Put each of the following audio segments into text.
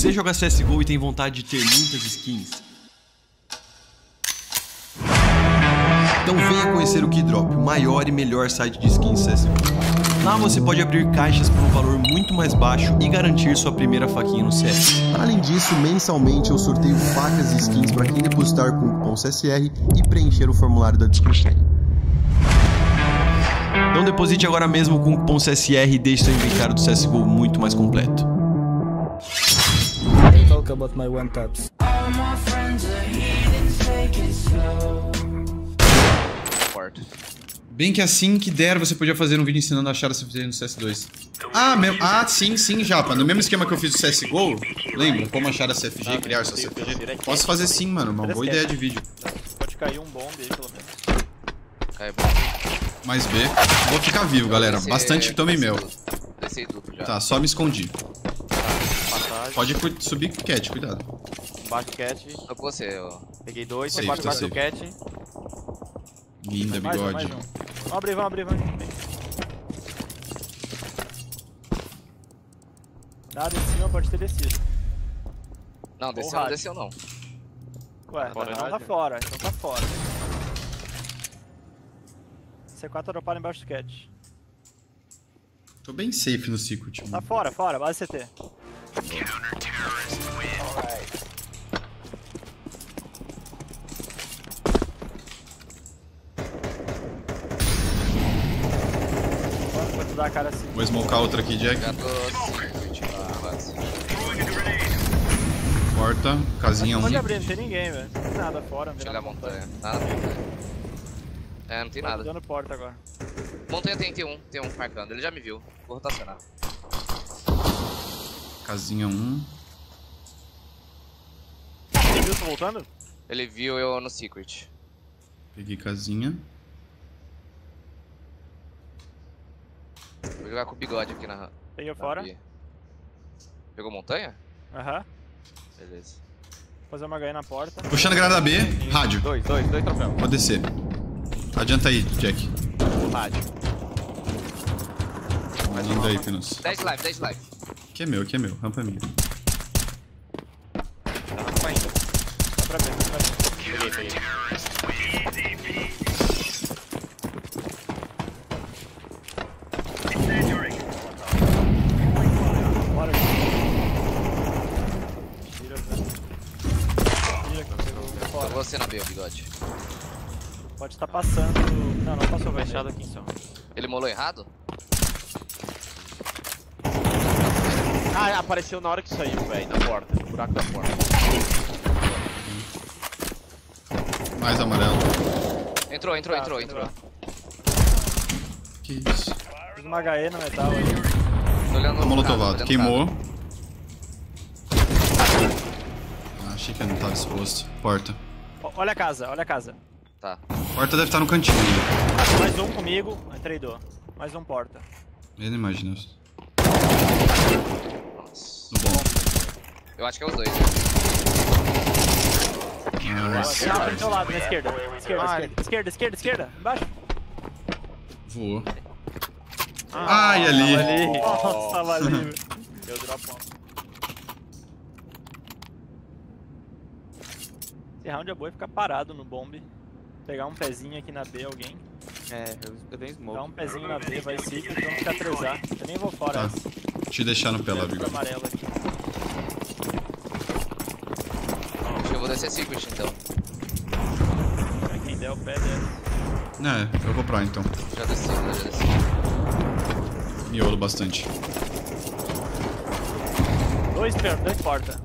Você joga CSGO e tem vontade de ter muitas skins? Então venha conhecer o Keydrop, o maior e melhor site de skins CSGO. Lá você pode abrir caixas por um valor muito mais baixo e garantir sua primeira faquinha no CS. Além disso, mensalmente eu sorteio facas e skins para quem depositar com o cupom CSR e preencher o formulário da descrição. Então deposite agora mesmo com o cupom CSR e deixe seu inventário do CSGO muito mais completo. Talk about my one taps. Porta. Bem que assim que der, você podia fazer um vídeo ensinando a achar a CFG no CS2. Ah, mesmo, ah, sim, sim, Japa. No mesmo esquema que eu fiz o CSGO, lembra? Como achar a CFG, criar sua CFG. Posso fazer sim, mano. Uma boa ideia de vídeo. Pode cair um bombe aí, pelo menos. Cai bom. Mais B. Vou ficar vivo, galera. Bastante tome descer meu. duplo já. Tá, só me escondi. Passagem. Pode subir com o cat, cuidado. Baixo cat. Tô com você, ó. Peguei dois. Safe, quatro tá baixo do cat. Linda, Mais um, mais bigode. um. Vamos abrir, vamos abrir, vamos abrir. Nada em cima pode ter descido. Não, desceu, não desceu não. Ué, Fora, não, né? tá fora, então tá fora. C4 droparam embaixo do cat. Tô bem safe no Secret. Tá mano. fora, fora, base CT. Vou te dar a cara assim. Vou smocar outra aqui, Jack. Porta, casinha 1. Pode abrir, não tem ninguém, velho. Não tem nada fora, Chegar virar a montanha. Nada na montanha. É, não tem Tô nada. dando porta agora. Montanha tem, tem um, tem um marcando. Ele já me viu. Vou rotacionar. Casinha 1. Você viu, tô voltando? Ele viu eu no secret. Peguei casinha. Vou jogar com o bigode aqui na. Peguei na fora. B. Pegou montanha? Aham. Beleza. Fazer uma HE na porta. Puxando a granada B. Rádio. Dois, dois, dois troféus. Pode descer. Adianta aí, Jack. Rádio. Lindo aí, Pinus. 10 live, 10 live. Que é meu, que é meu. Rampa é minha. Tá rampa ainda. Dá pra ver, dá pra ver. Você na B, o bigode. Pode estar passando. Não, não passou Fechado fechado aqui então. Ele molou errado? Ah, apareceu na hora que saiu, velho, na porta. No buraco da porta. Mais amarelo. Entrou, entrou, Tá, entrou, entrou. Que isso. Fiz uma HE no metal aí. Tô olhando Tá o molotovado. cara, Queimou. Ah, achei que eu não tava exposto. Porta. Ó, Olha a casa, olha a casa. Tá. Porta deve estar no cantinho ainda. Mais um comigo, entrei do. Mais um porta. Eu não imagino. No bom. Eu acho que é os dois. Ah, do lado, na esquerda. Esquerda, Ah, esquerda, esquerda, esquerda, esquerda. Embaixo. Voou. Ai, ali. Nossa, tava ali. velho. Deu drop on. Esse round é bom é ficar parado no bombe. Pegar um pezinho aqui na B, alguém. É, eu, eu dei smoke. Dar um pezinho na B, vai sim, vamos ficar 3A. Eu nem vou fora. Tá. essa. Te deixar no pé lá, bigode. eu vou descer secret então. Pra Quem der o pé desce. É, eu vou pra lá então. Já desci, já desci. Miolo bastante. Dois, per- dois porta.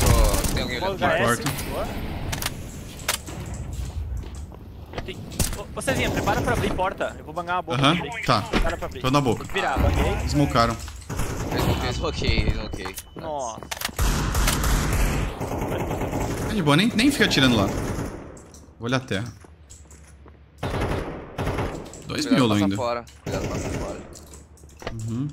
Tô... Tem alguém olhando pra porta. Tenho- Ô, Vocês prepara pra abrir porta. Eu vou bangar uma boca. Aham, pra abrir. tá. Prepara pra abrir. Tô na boca. Virar, banguei. Smocaram. Ok, ok. Nossa. É de boa, nem, nem fica atirando lá. Vou olhar a terra. Dois Cuidado, miolo passa ainda. fora. Cuidado, passa fora. Uhum.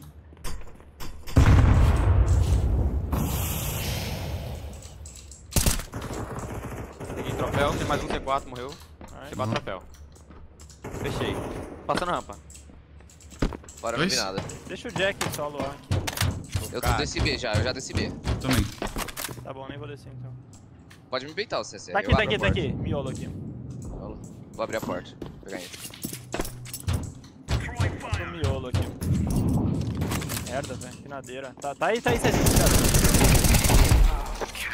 Peguei troféu, tem mais um C4, morreu. C4 troféu. Fechei. Passando rampa. Fora não vi nada. Deixa o Jack solo lá aqui. Eu tô desse B já, eu já desci B. Também. Tá bom, nem vou descer então. Pode me beitar o CC. Tá aqui, eu tá aqui, tá aqui. Miolo aqui. Vou abrir a porta. Vou pegar ele. Tô miolo aqui. Merda, velho. Que nadeira. Tá, tá aí, tá aí, cara.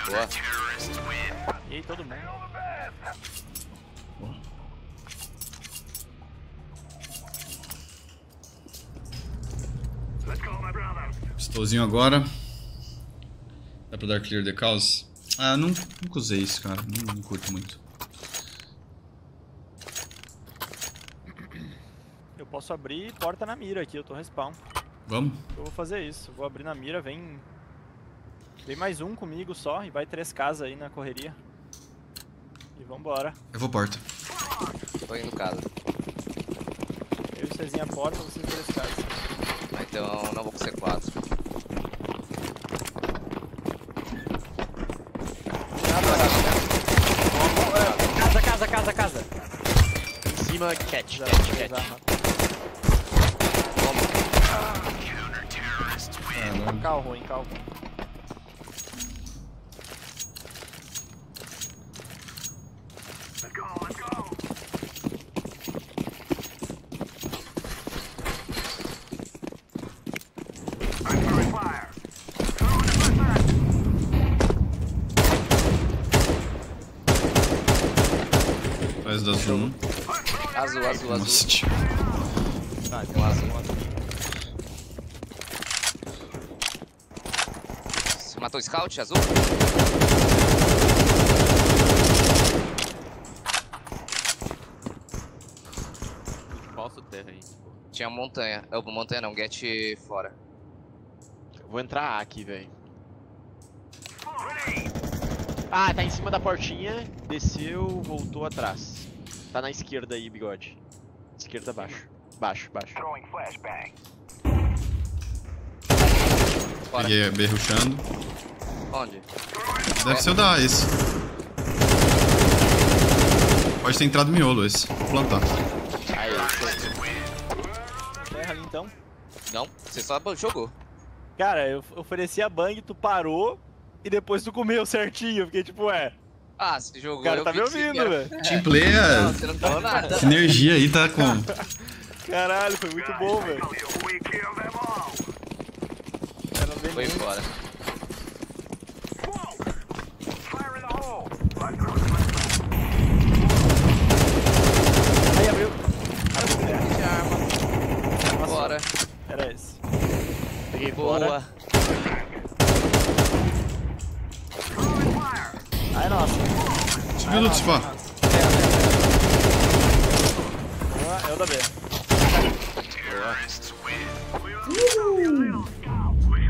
Boa. E aí, todo mundo. Pistolzinho agora. Dá pra dar clear the cause? Ah, não, nunca usei isso, cara. Não, não curto muito. Eu posso abrir porta na mira aqui, eu tô respawn. Vamos? Eu vou fazer isso. Vou abrir na mira, vem. Vem mais um comigo só e vai três casas aí na correria. E vambora. Eu vou porta. Tô indo casa. Eu e Cezinha a porta, vocês três casas. Ah, Então não vou com C4. Casa, casa, casa. Em cima, catch, Já, catch, já, catch. Caramba. Carro ruim, carro ruim. Da zoom. Azul, azul, Nossa, azul. tio. Ah, tem um azul, um azul. Você matou o scout azul? Falso terra aí. tipo. Tinha montanha. Oh, montanha não, get fora. Vou entrar A aqui, velho. Ah, tá em cima da portinha, desceu, voltou atrás. Tá na esquerda aí, bigode. Esquerda baixo. Baixo, baixo. Fora. Peguei B rushando. Onde? Deve ser o da esse. Pode ter entrado miolo esse. Vou plantar. Aí, Terra ali então. Não, você só jogou. Cara, eu ofereci a bang, tu parou e depois tu comeu certinho. Eu fiquei tipo, ué, Ah, você jogou. o cara eu tá vi me ouvindo, velho. Team player. Não, você não falou nada. Essa energia aí tá com. Caralho, foi muito bom, velho. Foi embora. Aí abriu. Bora. Era esse. peguei. Boa. Aí, nossa. Subiu do É o da B.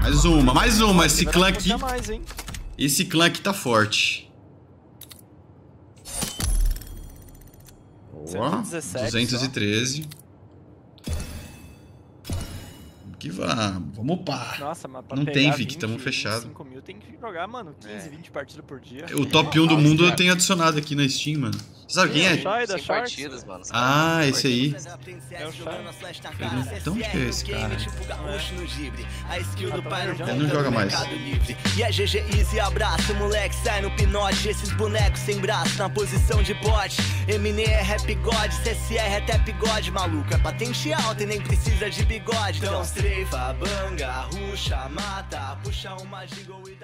Mais uma, mais uma. Esse clã aqui. Esse clã aqui tá forte. Boa. 117 213. Que vamos. Vamos upar. Nossa, mas pra Não pegar tem, Vic, 20, tamo fechado. 25 mil tem que jogar, mano. 15, 20 partidas por dia. O top 1 do mundo eu tenho adicionado aqui na Steam, mano. Você sabe quem é? Sem Sharks. partidas, mano. Ah, esse aí. É o. Então onde que é esse cara? A skill do pai Ele não joga mais. E é GG Easy, abraço, moleque, sai no pinote. Esses bonecos sem braço na posição de bote. Eminem é rap god, CSR é tap god, maluco. É patente alta e nem precisa de bigode. Então, estreifa, banga, ruxa, mata, puxa uma jingle e.